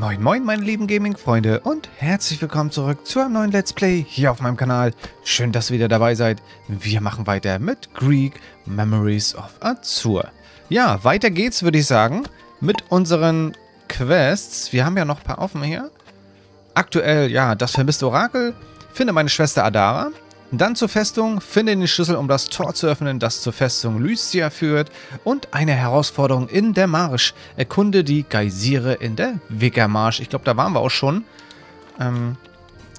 Moin moin meine lieben Gaming-Freunde und herzlich willkommen zurück zu einem neuen Let's Play hier auf meinem Kanal. Schön, dass ihr wieder dabei seid. Wir machen weiter mit Greek Memories of Azur. Ja, weiter geht's würde ich sagen mit unseren Quests. Wir haben ja noch ein paar offen hier. Aktuell, ja, das vermisste Orakel. Finde meine Schwester Adara. Dann zur Festung, finde den Schlüssel, um das Tor zu öffnen, das zur Festung Lycia führt. Und eine Herausforderung in der Marsch. Erkunde die Geysire in der Wickermarsch. Ich glaube, da waren wir auch schon. Ähm,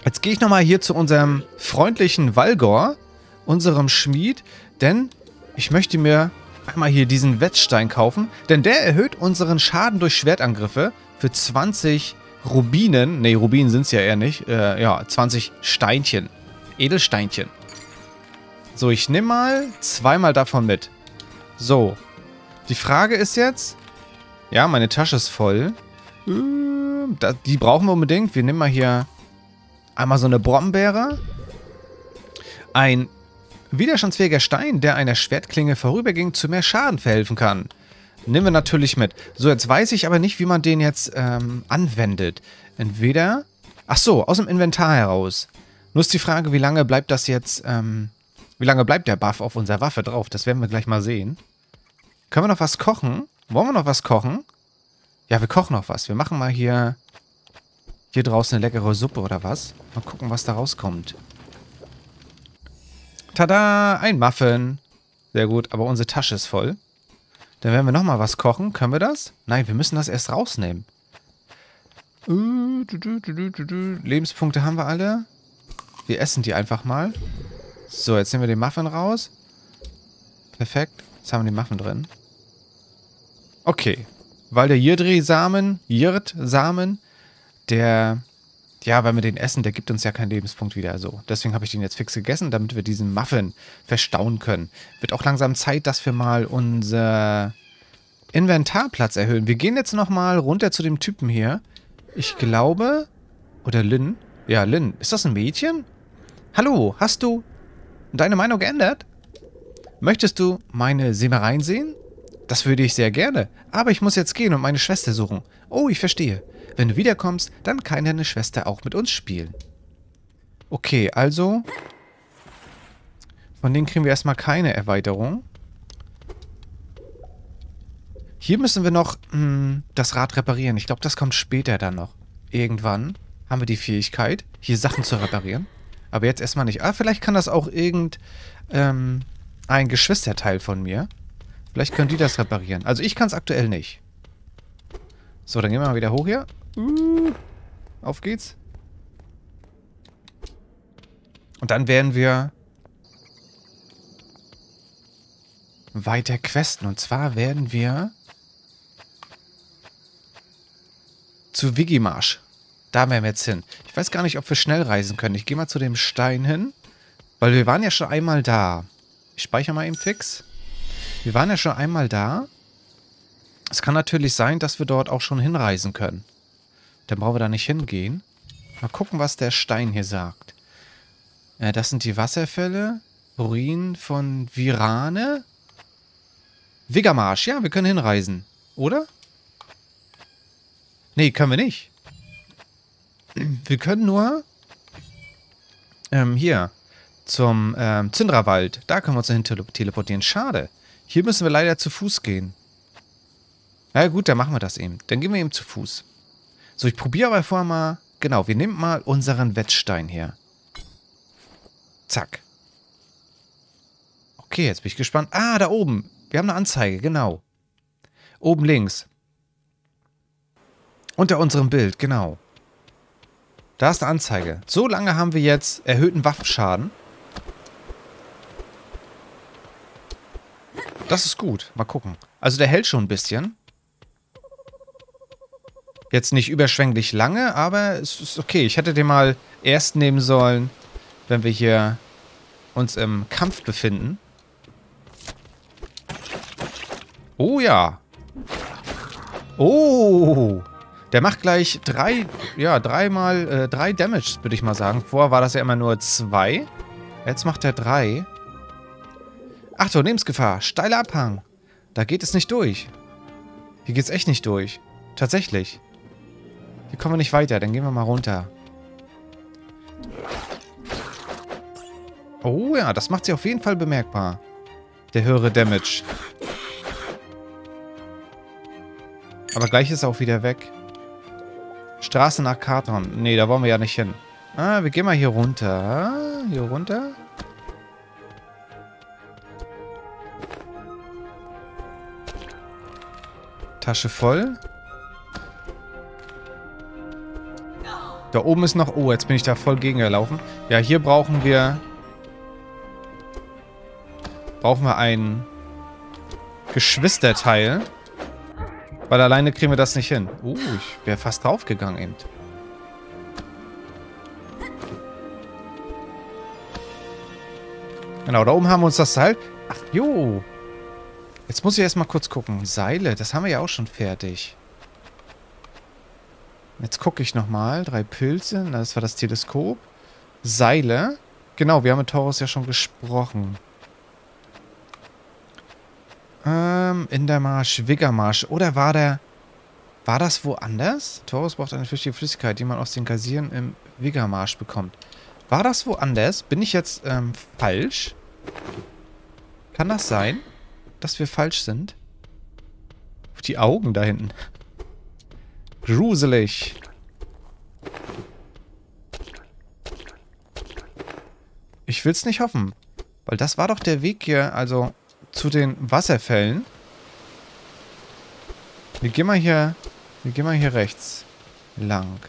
jetzt gehe ich nochmal hier zu unserem freundlichen Valgor, unserem Schmied. Denn ich möchte mir einmal hier diesen Wetzstein kaufen. Denn der erhöht unseren Schaden durch Schwertangriffe für 20 Rubinen. Ne, Rubinen sind es ja eher nicht. Äh, ja, 20 Steinchen. Edelsteinchen. So, ich nehme mal zweimal davon mit. So. Die Frage ist jetzt... Ja, meine Tasche ist voll. Äh, die brauchen wir unbedingt. Wir nehmen mal hier einmal so eine Brombeere. Ein widerstandsfähiger Stein, der einer Schwertklinge vorübergehend zu mehr Schaden verhelfen kann. Nehmen wir natürlich mit. So, jetzt weiß ich aber nicht, wie man den jetzt ähm, anwendet. Entweder... Ach so, aus dem Inventar heraus. Nur ist die Frage, wie lange bleibt das jetzt, ähm, wie lange bleibt der Buff auf unserer Waffe drauf? Das werden wir gleich mal sehen. Können wir noch was kochen? Wollen wir noch was kochen? Ja, wir kochen noch was. Wir machen mal hier, hier draußen eine leckere Suppe oder was. Mal gucken, was da rauskommt. Tada, ein Muffin. Sehr gut, aber unsere Tasche ist voll. Dann werden wir nochmal was kochen. Können wir das? Nein, wir müssen das erst rausnehmen. Lebenspunkte haben wir alle. Wir essen die einfach mal. So, jetzt nehmen wir den Muffin raus. Perfekt. Jetzt haben wir den Muffin drin. Okay. Weil der Jirdri-Samen, Jirt-Samen, der, ja, wenn wir den essen, der gibt uns ja keinen Lebenspunkt wieder. So, deswegen habe ich den jetzt fix gegessen, damit wir diesen Muffin verstauen können. Wird auch langsam Zeit, dass wir mal unser Inventarplatz erhöhen. Wir gehen jetzt nochmal runter zu dem Typen hier. Ich glaube, oder Lynn. Ja, Lynn. Ist das ein Mädchen? Hallo, hast du deine Meinung geändert? Möchtest du meine Sämereien sehen? Das würde ich sehr gerne, aber ich muss jetzt gehen und meine Schwester suchen. Oh, ich verstehe. Wenn du wiederkommst, dann kann deine Schwester auch mit uns spielen. Okay, also... Von denen kriegen wir erstmal keine Erweiterung. Hier müssen wir noch mh, hm, das Rad reparieren. Ich glaube, das kommt später dann noch. Irgendwann haben wir die Fähigkeit, hier Sachen zu reparieren. Aber jetzt erstmal nicht. Ah, vielleicht kann das auch irgend ähm, ein Geschwisterteil von mir. Vielleicht können die das reparieren. Also ich kann es aktuell nicht. So, dann gehen wir mal wieder hoch hier. Uh, auf geht's. Und dann werden wir weiter questen. Und zwar werden wir zu Wigimarsch. Da werden wir jetzt hin. Ich weiß gar nicht, ob wir schnell reisen können. Ich gehe mal zu dem Stein hin. Weil wir waren ja schon einmal da. Ich speichere mal eben fix. Wir waren ja schon einmal da. Es kann natürlich sein, dass wir dort auch schon hinreisen können. Dann brauchen wir da nicht hingehen. Mal gucken, was der Stein hier sagt. Ja, das sind die Wasserfälle. Ruinen von Virane. Vigamarsch. Ja, wir können hinreisen. Oder? Nee, können wir nicht. Wir können nur ähm, hier zum ähm, Zindrawald. Da können wir uns hin teleportieren. Schade. Hier müssen wir leider zu Fuß gehen. Na gut, dann machen wir das eben. Dann gehen wir eben zu Fuß. So, ich probiere aber vorher mal... Genau, wir nehmen mal unseren Wettstein her. Zack. Okay, jetzt bin ich gespannt. Ah, da oben. Wir haben eine Anzeige, genau. Oben links. Unter unserem Bild, genau. Da ist eine Anzeige. So lange haben wir jetzt erhöhten Waffenschaden. Das ist gut. Mal gucken. Also der hält schon ein bisschen. Jetzt nicht überschwänglich lange, aber es ist okay. Ich hätte den mal erst nehmen sollen, wenn wir hier uns im Kampf befinden. Oh ja. Oh. Der macht gleich drei, ja, dreimal, äh, drei Damage, würde ich mal sagen. Vorher war das ja immer nur zwei. Jetzt macht er drei. Achtung, Lebensgefahr. Steiler Abhang. Da geht es nicht durch. Hier geht es echt nicht durch. Tatsächlich. Hier kommen wir nicht weiter. Dann gehen wir mal runter. Oh ja, das macht sie auf jeden Fall bemerkbar. Der höhere Damage. Aber gleich ist er auch wieder weg. Straße nach Karton. Nee, da wollen wir ja nicht hin. Ah, wir gehen mal hier runter. Hier runter. Tasche voll. Da oben ist noch... Oh, jetzt bin ich da voll gegengelaufen. Ja, hier brauchen wir... Brauchen wir ein Geschwisterteil. Weil alleine kriegen wir das nicht hin. Uh, ich wäre fast draufgegangen eben. Genau, da oben haben wir uns das Seil... Ach, jo. Jetzt muss ich erstmal kurz gucken. Seile, das haben wir ja auch schon fertig. Jetzt gucke ich nochmal. Drei Pilze, das war das Teleskop. Seile. Genau, wir haben mit Taurus ja schon gesprochen. Ähm, in der Marsch, Wiggermarsch. Oder war der... War das woanders? Taurus braucht eine flüchtige Flüssigkeit, die man aus den Gazieren im Wiggermarsch bekommt. War das woanders? Bin ich jetzt ähm, falsch? Kann das sein, dass wir falsch sind? Die Augen da hinten. Gruselig. Ich will's nicht hoffen. Weil das war doch der Weg hier, also zu den Wasserfällen. Wir gehen mal hier, wir gehen mal hier rechts lang.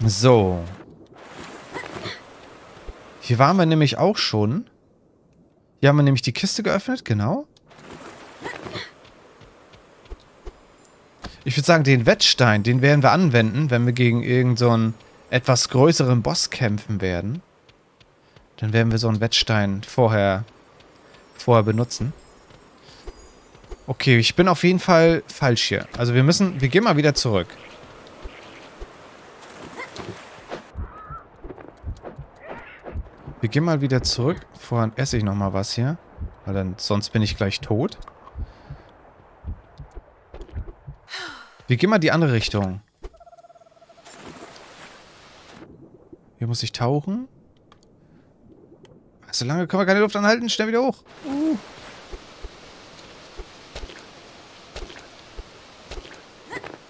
So. Hier waren wir nämlich auch schon. Hier haben wir nämlich die Kiste geöffnet, genau. Ich würde sagen, den Wettstein, den werden wir anwenden, wenn wir gegen irgendeinen so etwas größeren Boss kämpfen werden. Dann werden wir so einen Wettstein vorher, vorher benutzen. Okay, ich bin auf jeden Fall falsch hier. Also wir müssen, wir gehen mal wieder zurück. Wir gehen mal wieder zurück. Vorher esse ich nochmal was hier. Weil dann, sonst bin ich gleich tot. Wir gehen mal die andere Richtung. Hier muss ich tauchen. So lange können wir keine Luft anhalten. Schnell wieder hoch. Uh.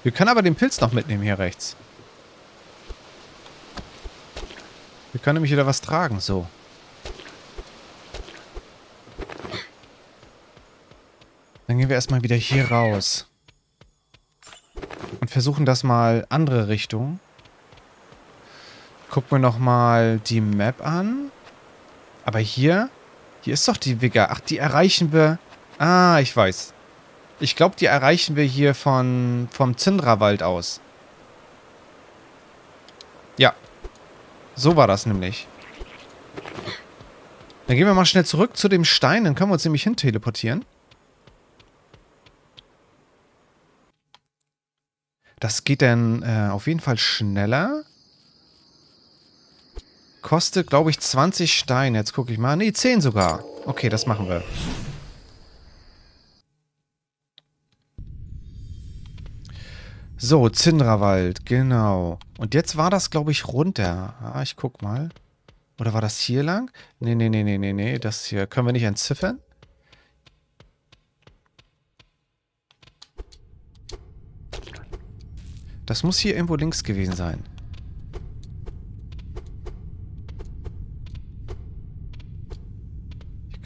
Wir können aber den Pilz noch mitnehmen hier rechts. Wir können nämlich wieder was tragen, so. Dann gehen wir erstmal wieder hier raus. Und versuchen das mal andere Richtung. Gucken wir nochmal die Map an. Aber hier, hier ist doch die Wigger. Ach, die erreichen wir... Ah, ich weiß. Ich glaube, die erreichen wir hier von, vom Zindrawald aus. Ja, so war das nämlich. Dann gehen wir mal schnell zurück zu dem Stein. Dann können wir uns nämlich hin teleportieren. Das geht dann äh, auf jeden Fall schneller. Kostet, glaube ich, 20 Steine. Jetzt gucke ich mal. Ne, 10 sogar. Okay, das machen wir. So, Zindrawald, genau. Und jetzt war das, glaube ich, runter. Ah, ich guck mal. Oder war das hier lang? Nee, nee, nee, nee, nee, nee. Das hier können wir nicht entziffern. Das muss hier irgendwo links gewesen sein.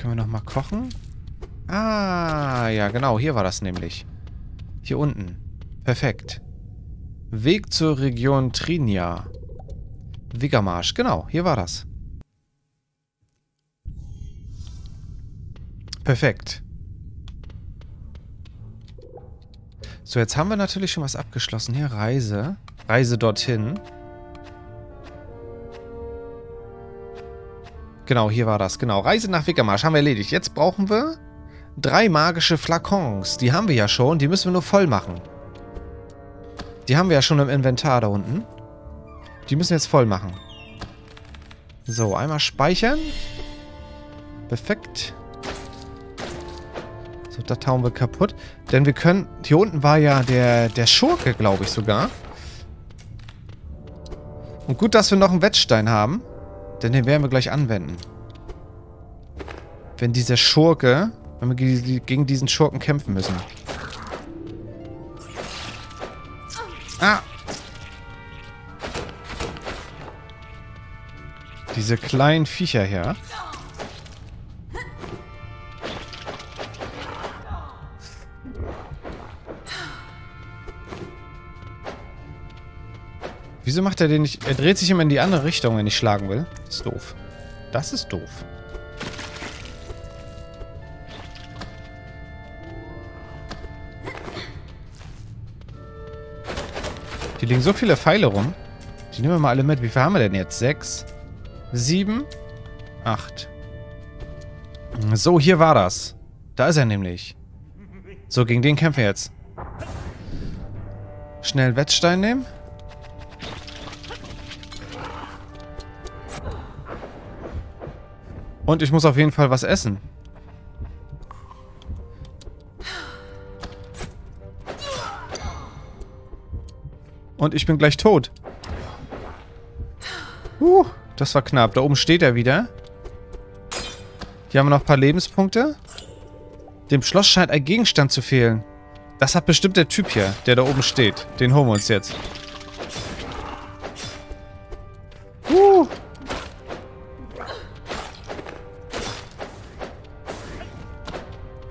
Können wir nochmal kochen. Ah, ja, genau. Hier war das nämlich. Hier unten. Perfekt. Weg zur Region Trinia. Wiggermarsch, genau, hier war das. Perfekt. So, jetzt haben wir natürlich schon was abgeschlossen. Hier, Reise. Reise dorthin. Genau, hier war das. Genau, Reise nach Wickermarsch haben wir erledigt. Jetzt brauchen wir drei magische Flakons. Die haben wir ja schon, die müssen wir nur voll machen. Die haben wir ja schon im Inventar da unten. Die müssen wir jetzt voll machen. So, einmal speichern. Perfekt. So, das hauen wir kaputt. Denn wir können... Hier unten war ja der, der Schurke, glaube ich sogar. Und gut, dass wir noch einen Wettstein haben. Denn den werden wir gleich anwenden. Wenn dieser Schurke... Wenn wir gegen diesen Schurken kämpfen müssen. Ah! Diese kleinen Viecher hier. Wieso macht er den nicht... Er dreht sich immer in die andere Richtung, wenn ich schlagen will. Das ist doof. Das ist doof. Hier liegen so viele Pfeile rum. Die nehmen wir mal alle mit. Wie viel haben wir denn jetzt? Sechs, sieben, acht. So, hier war das. Da ist er nämlich. So, gegen den kämpfen wir jetzt. Schnell Wettstein nehmen. Und ich muss auf jeden Fall was essen. Und ich bin gleich tot. Uh, das war knapp. Da oben steht er wieder. Hier haben wir noch ein paar Lebenspunkte. Dem Schloss scheint ein Gegenstand zu fehlen. Das hat bestimmt der Typ hier, der da oben steht. Den holen wir uns jetzt.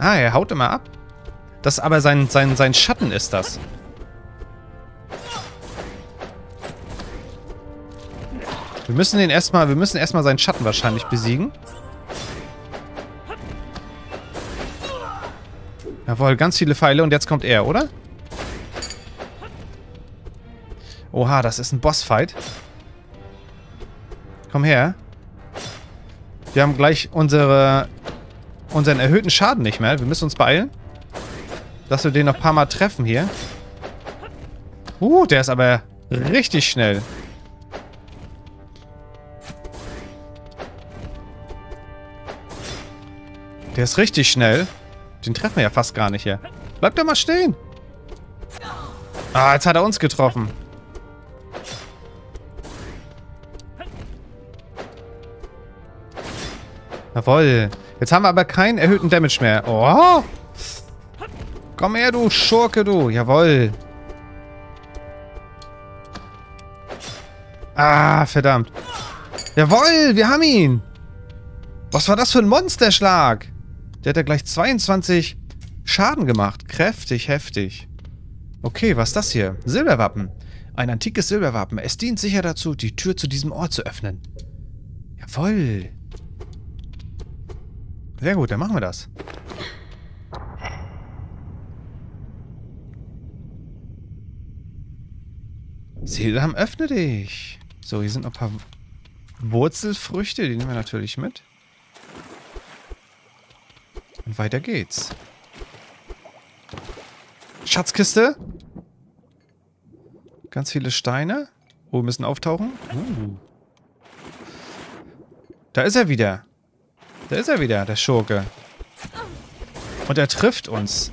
Ah, er haut immer ab. Das aber sein, sein, sein Schatten ist das. Wir müssen den erstmal, wir müssen erstmal seinen Schatten wahrscheinlich besiegen. Jawohl, ganz viele Pfeile und jetzt kommt er, oder? Oha, das ist ein Bossfight. Komm her. Wir haben gleich unsere unseren erhöhten Schaden nicht mehr. Wir müssen uns beeilen. Dass wir den noch ein paar Mal treffen hier. Uh, der ist aber richtig schnell. Der ist richtig schnell. Den treffen wir ja fast gar nicht hier. Bleib doch mal stehen. Ah, jetzt hat er uns getroffen. Jawoll. Jetzt haben wir aber keinen erhöhten Damage mehr. Oh! Komm her, du Schurke, du. Jawoll. Ah, verdammt. Jawoll, wir haben ihn. Was war das für ein Monsterschlag? Der hat ja gleich 22 Schaden gemacht. Kräftig, heftig. Okay, was ist das hier? Silberwappen. Ein antikes Silberwappen. Es dient sicher dazu, die Tür zu diesem Ort zu öffnen. Jawoll. Sehr gut, dann machen wir das. Seelam, öffne dich. So, hier sind noch ein paar Wurzelfrüchte. Die nehmen wir natürlich mit. Und weiter geht's. Schatzkiste. Ganz viele Steine. Oh, wir müssen auftauchen. Uh. Da ist er wieder. Da ist er wieder, der Schurke. Und er trifft uns.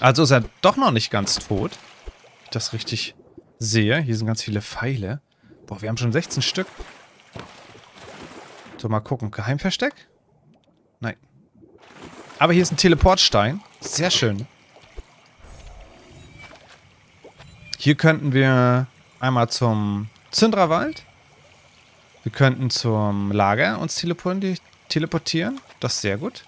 Also ist er doch noch nicht ganz tot. Wenn ich das richtig sehe. Hier sind ganz viele Pfeile. Boah, wir haben schon 16 Stück. So, mal gucken. Geheimversteck? Nein. Aber hier ist ein Teleportstein. Sehr schön. Hier könnten wir einmal zum Zündrawald. Wir könnten zum Lager uns teleportieren. Das ist sehr gut.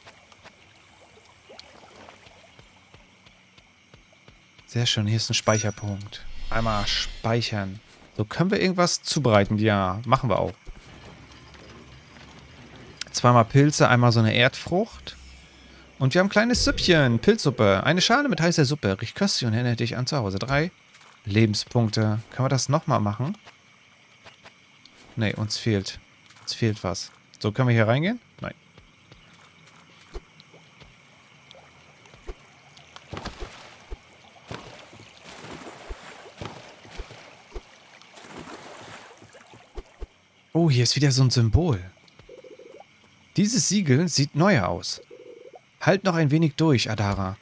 Sehr schön, hier ist ein Speicherpunkt. Einmal speichern. So, können wir irgendwas zubereiten? Ja, machen wir auch. Zweimal Pilze, einmal so eine Erdfrucht. Und wir haben ein kleines Süppchen, Pilzsuppe. Eine Schale mit heißer Suppe. Riecht köstlich und erinnert dich an zu Hause. Drei, Lebenspunkte. Können wir das nochmal machen? Ne, uns fehlt. Uns fehlt was. So, können wir hier reingehen? Nein. Oh, hier ist wieder so ein Symbol. Dieses Siegel sieht neu aus. Halt noch ein wenig durch, Adara.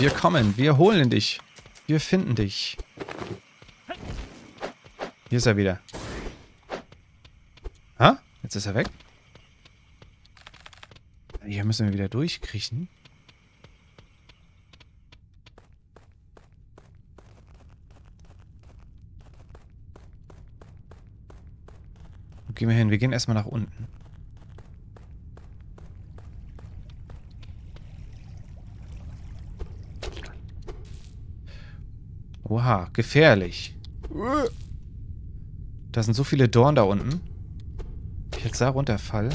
Wir kommen, wir holen dich. Wir finden dich. Hier ist er wieder. Ha? Jetzt ist er weg. Hier müssen wir wieder durchkriechen. Gehen wir hin? Wir gehen erstmal nach unten. Oha, gefährlich. Da sind so viele Dorn da unten. Ich jetzt da runterfall.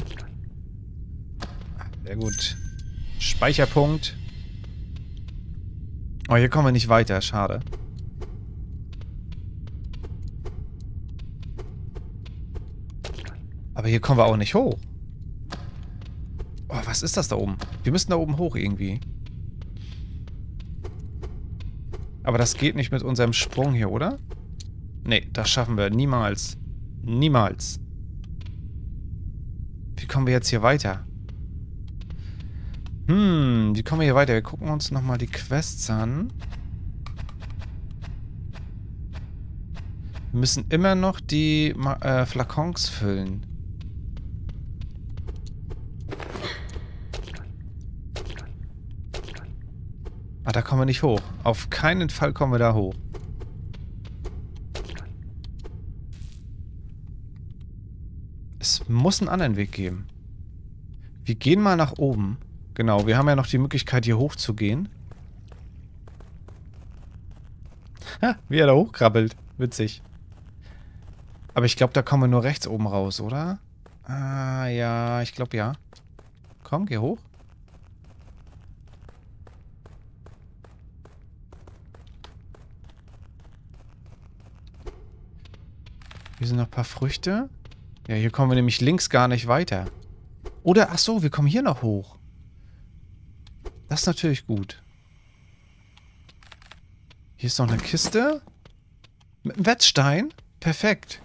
Sehr gut. Speicherpunkt. Oh, hier kommen wir nicht weiter. Schade. Aber hier kommen wir auch nicht hoch. Oh, was ist das da oben? Wir müssen da oben hoch irgendwie. Aber das geht nicht mit unserem Sprung hier, oder? Nee, das schaffen wir niemals. Niemals. Wie kommen wir jetzt hier weiter? Hm, wie kommen wir hier weiter? Wir gucken uns nochmal die Quests an. Wir müssen immer noch die äh, Flakons füllen. Ah, da kommen wir nicht hoch. Auf keinen Fall kommen wir da hoch. Es muss einen anderen Weg geben. Wir gehen mal nach oben. Genau, wir haben ja noch die Möglichkeit, hier hoch zu gehen. Ha, wie er da hochkrabbelt. Witzig. Aber ich glaube, da kommen wir nur rechts oben raus, oder? Ah, ja, ich glaube ja. Komm, geh hoch. Hier sind noch ein paar Früchte. Ja, hier kommen wir nämlich links gar nicht weiter. Oder, ach so, wir kommen hier noch hoch. Das ist natürlich gut. Hier ist noch eine Kiste. Mit einem Wetzstein. Perfekt.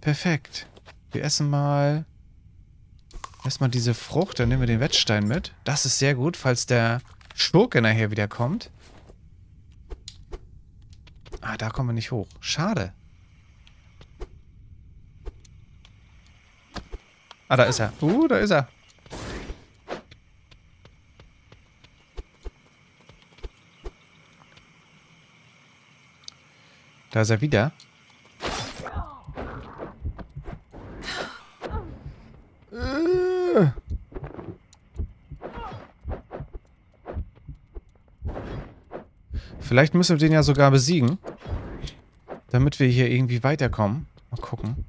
Perfekt. Wir essen mal... Erstmal diese Frucht, dann nehmen wir den Wetzstein mit. Das ist sehr gut, falls der Schurke nachher wieder kommt. Ah, da kommen wir nicht hoch. Schade. Ah, da ist er. Uh, da ist er. Da ist er wieder. Vielleicht müssen wir den ja sogar besiegen. Damit wir hier irgendwie weiterkommen. Mal gucken.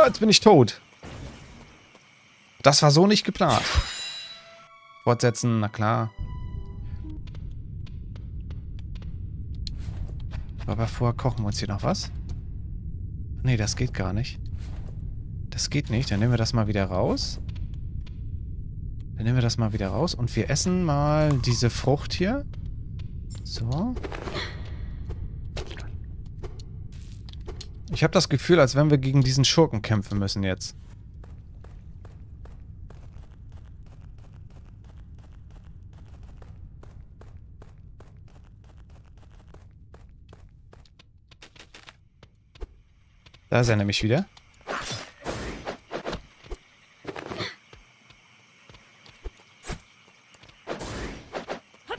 Oh, jetzt bin ich tot. Das war so nicht geplant. Fortsetzen, na klar. Aber vorher kochen wir uns hier noch was. Nee, das geht gar nicht. Das geht nicht. Dann nehmen wir das mal wieder raus. Dann nehmen wir das mal wieder raus. Und wir essen mal diese Frucht hier. So. Ich habe das Gefühl, als wenn wir gegen diesen Schurken kämpfen müssen jetzt. Da ist er nämlich wieder.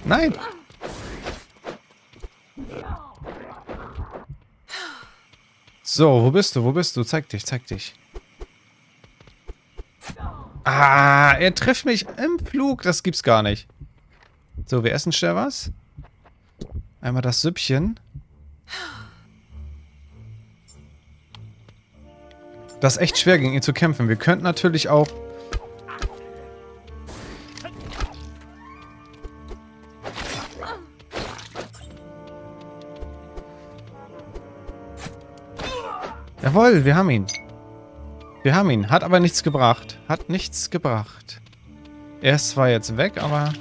Nein! So, wo bist du? Wo bist du? Zeig dich, zeig dich. Ah, er trifft mich im Flug. Das gibt's gar nicht. So, wir essen schnell was. Einmal das Süppchen. Das ist echt schwer, gegen ihn zu kämpfen. Wir könnten natürlich auch Jawohl, wir haben ihn. Wir haben ihn. Hat aber nichts gebracht. Hat nichts gebracht. Er ist zwar jetzt weg, aber...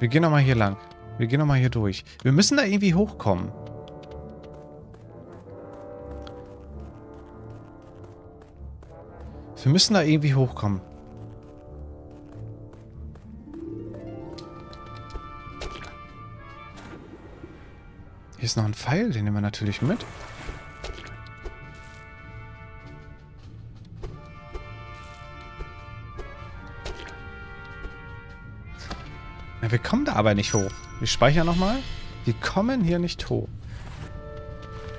Wir gehen nochmal hier lang. Wir gehen nochmal hier durch. Wir müssen da irgendwie hochkommen. Wir müssen da irgendwie hochkommen. Hier ist noch ein Pfeil, den nehmen wir natürlich mit. Ja, wir kommen da aber nicht hoch. Wir speichern nochmal. Wir kommen hier nicht hoch.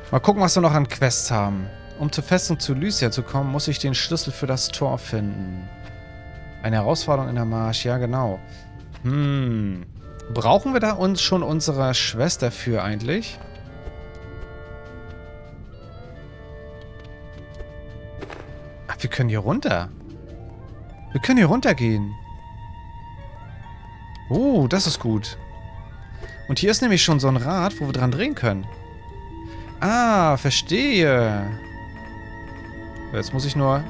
Mal gucken, was wir noch an Quests haben. Um zur Festung zu Lycia zu kommen, muss ich den Schlüssel für das Tor finden. Eine Herausforderung in der Marsch, ja genau. Hm. Brauchen wir da uns schon unsere Schwester für eigentlich? Ach, wir können hier runter. Wir können hier runtergehen. Oh, das ist gut. Und hier ist nämlich schon so ein Rad, wo wir dran drehen können. Ah, verstehe. Jetzt muss ich nur...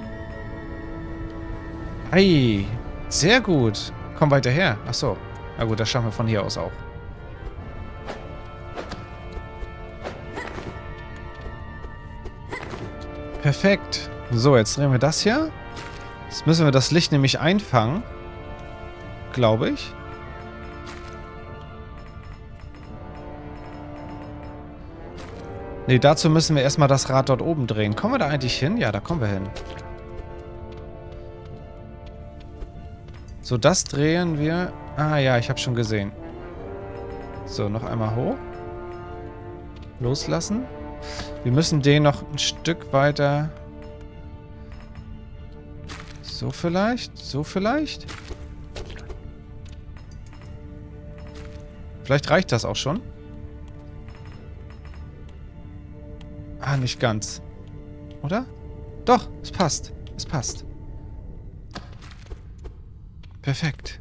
Ei, sehr gut. Komm weiter her. Achso. Na gut, das schaffen wir von hier aus auch. Perfekt. So, jetzt drehen wir das hier. Jetzt müssen wir das Licht nämlich einfangen. Glaube ich. Ne, dazu müssen wir erstmal das Rad dort oben drehen. Kommen wir da eigentlich hin? Ja, da kommen wir hin. So, das drehen wir... Ah ja, ich habe schon gesehen. So, noch einmal hoch. Loslassen. Wir müssen den noch ein Stück weiter... So vielleicht? So vielleicht? Vielleicht reicht das auch schon. Ah, nicht ganz. Oder? Doch, es passt. Es passt. Perfekt.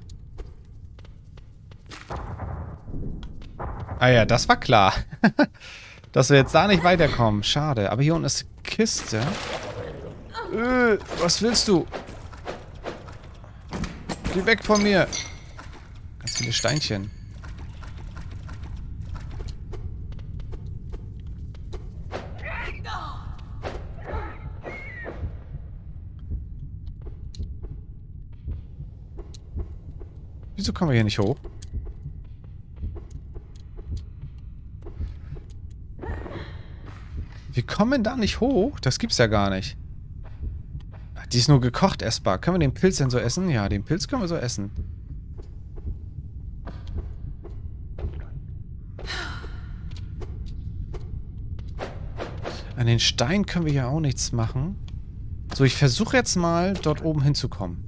Ah ja, das war klar. Dass wir jetzt da nicht weiterkommen. Schade. Aber hier unten ist Kiste. Äh, was willst du? Geh weg von mir. Ganz viele Steinchen. Wieso kommen wir hier nicht hoch? Wir kommen da nicht hoch? Das gibt's ja gar nicht. Die ist nur gekocht essbar. Können wir den Pilz denn so essen? Ja, den Pilz können wir so essen. An den Stein können wir ja auch nichts machen. So, ich versuche jetzt mal, dort oben hinzukommen.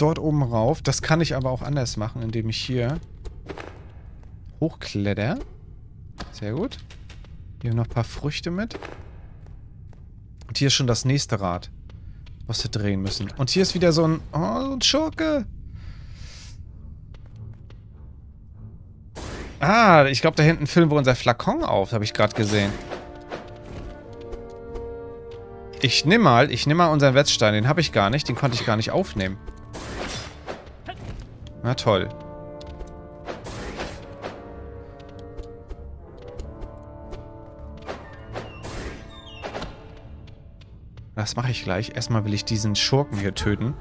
Dort oben rauf. Das kann ich aber auch anders machen, indem ich hier hochkletter. Sehr gut. Hier noch ein paar Früchte mit. Und hier ist schon das nächste Rad, was wir drehen müssen. Und hier ist wieder so ein... Oh, ein Schurke. Ah, ich glaube, da hinten füllen wir unser Flakon auf, habe ich gerade gesehen. Ich nehme mal, ich nehme mal unseren Wetzstein. Den habe ich gar nicht, den konnte ich gar nicht aufnehmen. Na toll. Das mache ich gleich. Erstmal will ich diesen Schurken hier töten.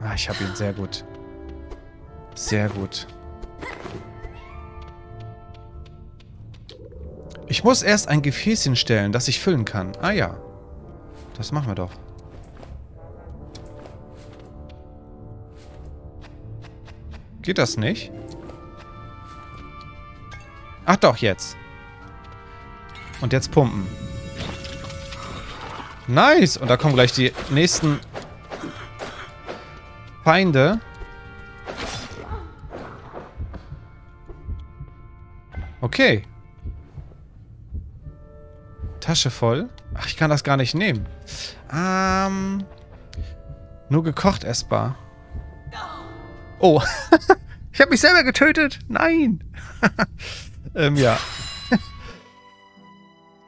Ah, ich habe ihn. Sehr gut. Sehr gut. Ich muss erst ein Gefäß hinstellen, das ich füllen kann. Ah ja. Das machen wir doch. Geht das nicht? Ach doch, jetzt. Und jetzt pumpen. Nice! Und da kommen gleich die nächsten Feinde. Okay. Tasche voll. Ach, ich kann das gar nicht nehmen. Ähm, nur gekocht essbar. Oh. ich habe mich selber getötet. Nein. ähm, ja.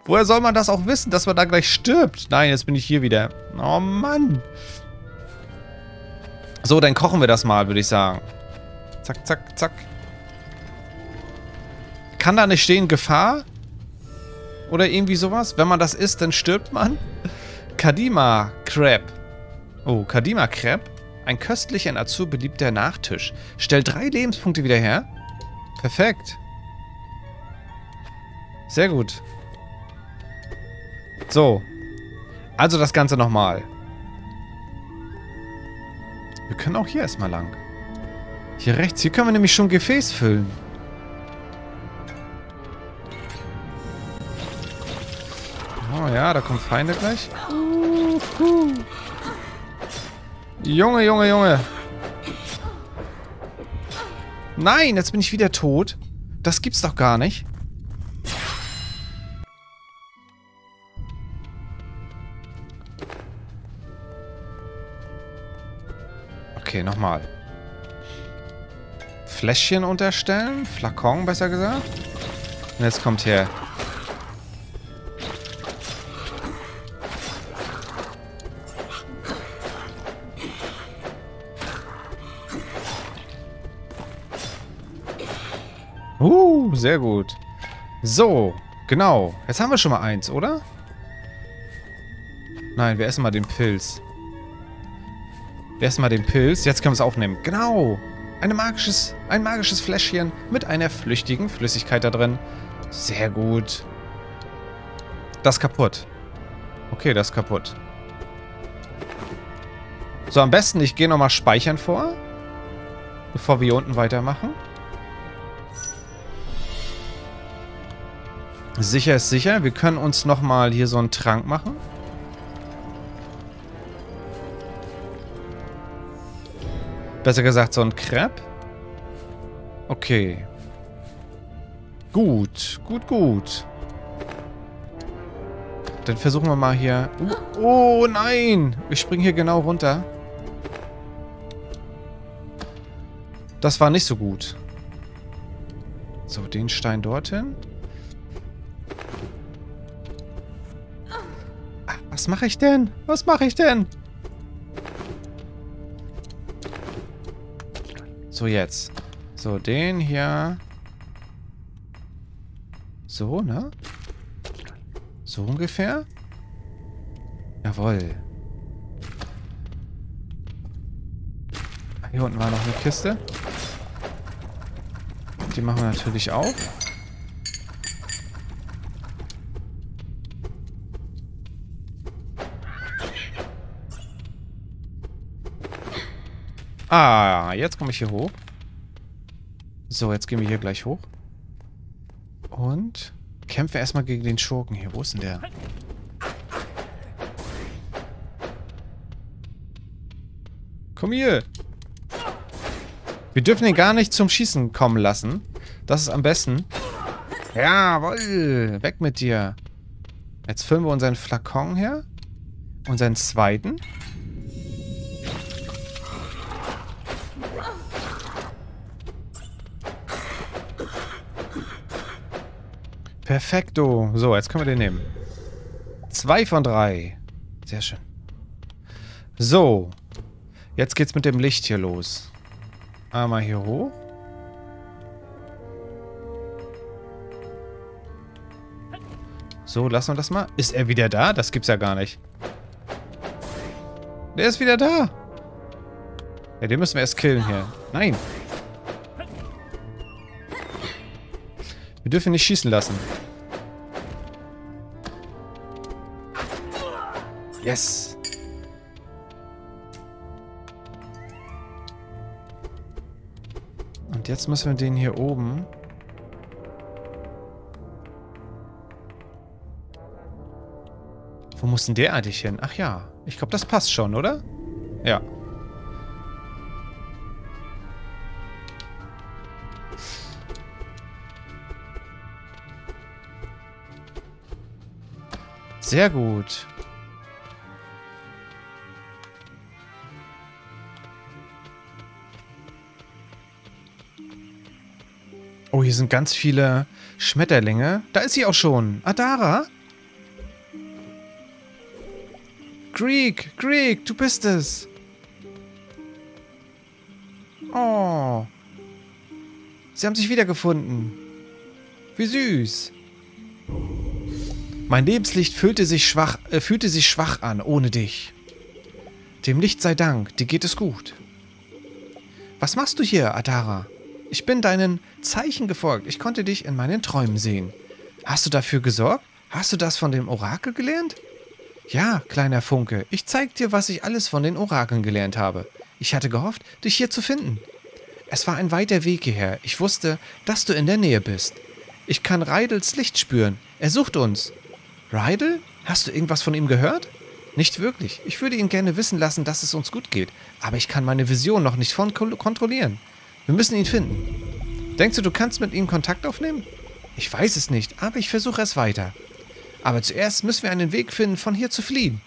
Woher soll man das auch wissen, dass man da gleich stirbt? Nein, jetzt bin ich hier wieder. Oh Mann. So, dann kochen wir das mal, würde ich sagen. Zack, zack, zack. Kann da nicht stehen Gefahr? Oder irgendwie sowas? Wenn man das isst, dann stirbt man? Kadima Crab. Oh, Kadima Crab. Ein köstlicher in Azur beliebter Nachtisch. Stellt drei Lebenspunkte wieder her. Perfekt. Sehr gut. So. Also das Ganze nochmal. Wir können auch hier erstmal lang. Hier rechts. Hier können wir nämlich schon Gefäß füllen. Oh ja, da kommen Feinde gleich. Junge, Junge, Junge. Nein, jetzt bin ich wieder tot. Das gibt's doch gar nicht. Okay, nochmal. Fläschchen unterstellen. Flakon, besser gesagt. Und jetzt kommt her. Sehr gut. So, genau. Jetzt haben wir schon mal eins, oder? Nein, wir essen mal den Pilz. Wir essen mal den Pilz. Jetzt können wir es aufnehmen. Genau. Eine magisches, ein magisches Fläschchen mit einer flüchtigen Flüssigkeit da drin. Sehr gut. Das ist kaputt. Okay, das ist kaputt. So, am besten, ich gehe nochmal speichern vor. Bevor wir hier unten weitermachen. Sicher ist sicher. Wir können uns nochmal hier so einen Trank machen. Besser gesagt, so ein Crepe. Okay. Gut, gut, gut. Dann versuchen wir mal hier... Oh, nein! Ich springe hier genau runter. Das war nicht so gut. So, den Stein dorthin. Was mache ich denn? Was mache ich denn? So, jetzt. So, den hier. So, ne? So ungefähr? Jawoll. Hier unten war noch eine Kiste. Die machen wir natürlich auf. Ah, jetzt komme ich hier hoch. So, jetzt gehen wir hier gleich hoch. Und kämpfe erstmal gegen den Schurken hier. Wo ist denn der? Komm hier. Wir dürfen ihn gar nicht zum Schießen kommen lassen. Das ist am besten. Jawoll. Weg mit dir. Jetzt füllen wir unseren Flakon her. Unseren zweiten. Perfekto. So, jetzt können wir den nehmen. Zwei von drei. Sehr schön. So. Jetzt geht's mit dem Licht hier los. Einmal hier hoch. So, lassen wir das mal. Ist er wieder da? Das gibt's ja gar nicht. Der ist wieder da. Ja, den müssen wir erst killen hier. Nein. Wir dürfen ihn nicht schießen lassen. Yes. Und jetzt müssen wir den hier oben... Wo muss denn der eigentlich hin? Ach ja. Ich glaube, das passt schon, oder? Ja. Sehr gut. hier sind ganz viele Schmetterlinge. Da ist sie auch schon. Adara? Greek, Greek, du bist es. Oh. Sie haben sich wiedergefunden. Wie süß. Mein Lebenslicht fühlte sich schwach, äh, fühlte sich schwach an, ohne dich. Dem Licht sei Dank, dir geht es gut. Was machst du hier, Adara? Ich bin deinen Zeichen gefolgt. Ich konnte dich in meinen Träumen sehen. Hast du dafür gesorgt? Hast du das von dem Orakel gelernt? Ja, kleiner Funke, ich zeig dir, was ich alles von den Orakeln gelernt habe. Ich hatte gehofft, dich hier zu finden. Es war ein weiter Weg hierher. Ich wusste, dass du in der Nähe bist. Ich kann Reidels Licht spüren. Er sucht uns. Rydel? Hast du irgendwas von ihm gehört? Nicht wirklich. Ich würde ihn gerne wissen lassen, dass es uns gut geht. Aber ich kann meine Vision noch nicht von kontrollieren. Wir müssen ihn finden. Denkst du, du kannst mit ihm Kontakt aufnehmen? Ich weiß es nicht, aber ich versuche es weiter. Aber zuerst müssen wir einen Weg finden, von hier zu fliehen.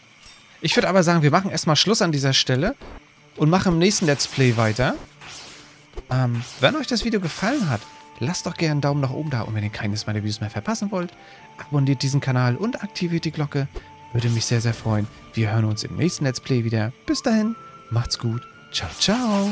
Ich würde aber sagen, wir machen erstmal Schluss an dieser Stelle und machen im nächsten Let's Play weiter. Ähm, wenn euch das Video gefallen hat, lasst doch gerne einen Daumen nach oben da und wenn ihr keines meiner Videos mehr verpassen wollt, abonniert diesen Kanal und aktiviert die Glocke. Würde mich sehr, sehr freuen. Wir hören uns im nächsten Let's Play wieder. Bis dahin, macht's gut. Ciao, ciao.